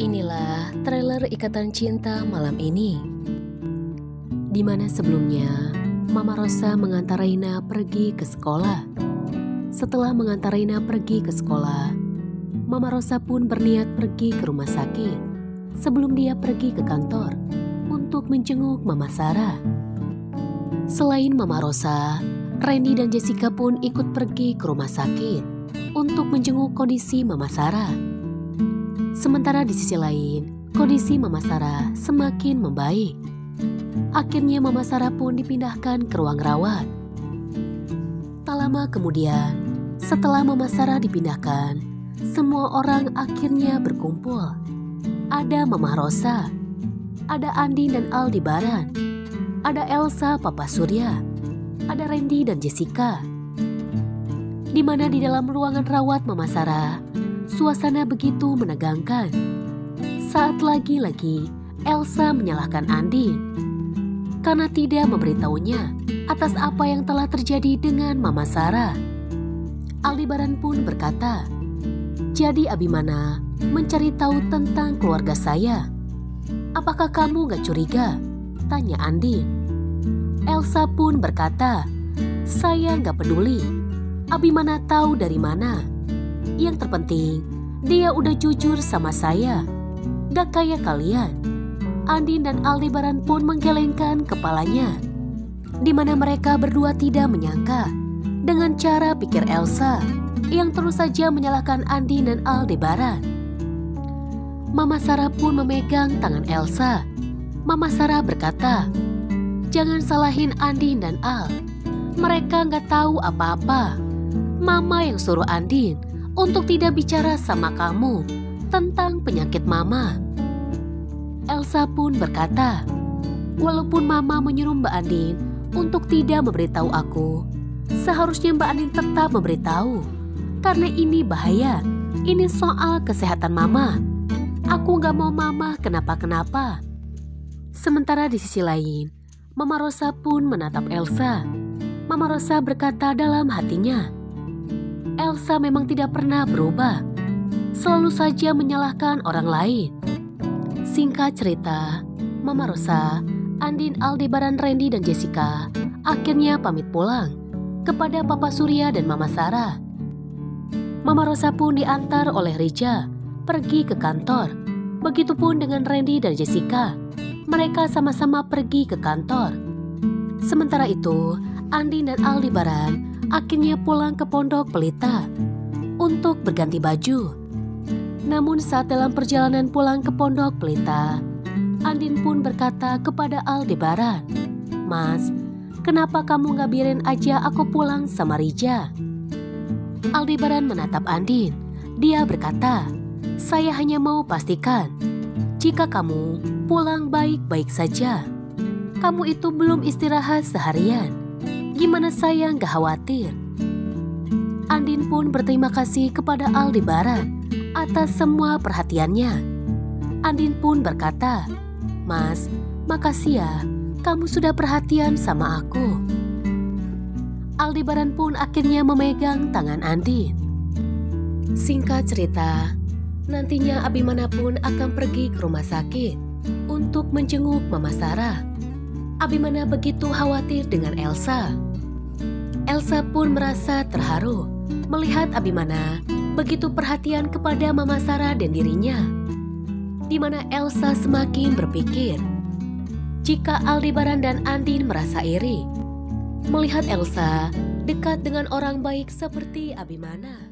Inilah trailer Ikatan Cinta malam ini. Di mana sebelumnya Mama Rosa mengantar Raina pergi ke sekolah. Setelah mengantar Raina pergi ke sekolah, Mama Rosa pun berniat pergi ke rumah sakit sebelum dia pergi ke kantor untuk menjenguk Mama Sarah. Selain Mama Rosa, Randy dan Jessica pun ikut pergi ke rumah sakit untuk menjenguk kondisi Mama Sarah. Sementara di sisi lain, kondisi Mama Sarah semakin membaik. Akhirnya Mama Sarah pun dipindahkan ke ruang rawat. Tak lama kemudian, setelah Mama Sarah dipindahkan, semua orang akhirnya berkumpul. Ada Mama Rosa, ada Andi dan Aldebaran, ada Elsa Papa Surya, ada Randy dan Jessica. Di mana di dalam ruangan rawat Mama Sarah, suasana begitu menegangkan. Saat lagi-lagi Elsa menyalahkan Andi karena tidak memberitahunya atas apa yang telah terjadi dengan Mama Sarah. Aldebaran pun berkata, "Jadi Abimana mencari tahu tentang keluarga saya. Apakah kamu gak curiga?" tanya Andi. Elsa pun berkata, "Saya gak peduli. Abimana tahu dari mana. Yang terpenting, dia udah jujur sama saya. Gak kayak kalian." Andin dan Aldebaran pun menggelengkan kepalanya, di mana mereka berdua tidak menyangka dengan cara pikir Elsa yang terus saja menyalahkan Andin dan Aldebaran. Mama Sarah pun memegang tangan Elsa. Mama Sarah berkata, "Jangan salahin Andin dan Al. Mereka nggak tahu apa-apa. Mama yang suruh Andin untuk tidak bicara sama kamu tentang penyakit Mama." Elsa pun berkata, "Walaupun Mama menyuruh Mbak Andin untuk tidak memberitahu aku, seharusnya Mbak Andin tetap memberitahu. Karena ini bahaya. Ini soal kesehatan Mama. Aku gak mau Mama kenapa-kenapa." Sementara di sisi lain, Mama Rosa pun menatap Elsa. Mama Rosa berkata dalam hatinya, "Elsa memang tidak pernah berubah, selalu saja menyalahkan orang lain." Singkat cerita, Mama Rosa, Andin, Aldebaran, Randy, dan Jessica akhirnya pamit pulang kepada Papa Surya dan Mama Sarah. Mama Rosa pun diantar oleh Rija pergi ke kantor. Begitupun dengan Randy dan Jessica. Mereka sama-sama pergi ke kantor. Sementara itu, Andin dan Aldebaran akhirnya pulang ke Pondok Pelita untuk berganti baju. Namun saat dalam perjalanan pulang ke Pondok Pelita, Andin pun berkata kepada Aldebaran, Mas, kenapa kamu gak biarin aja aku pulang sama Rija? Aldebaran menatap Andin. Dia berkata, saya hanya mau pastikan, jika kamu pulang baik-baik saja. Kamu itu belum istirahat seharian. Gimana saya gak khawatir? Andin pun berterima kasih kepada Aldebaran atas semua perhatiannya. Andin pun berkata, Mas, makasih ya, kamu sudah perhatian sama aku. Aldebaran pun akhirnya memegang tangan Andin. Singkat cerita, nantinya Abimana pun akan pergi ke rumah sakit untuk menjenguk Mama Sarah. Abimana begitu khawatir dengan Elsa. Elsa pun merasa terharu melihat Abimana begitu perhatian kepada Mama Sarah dan dirinya. Di mana Elsa semakin berpikir, jika Aldebaran dan Andin merasa iri, melihat Elsa dekat dengan orang baik seperti Abimana.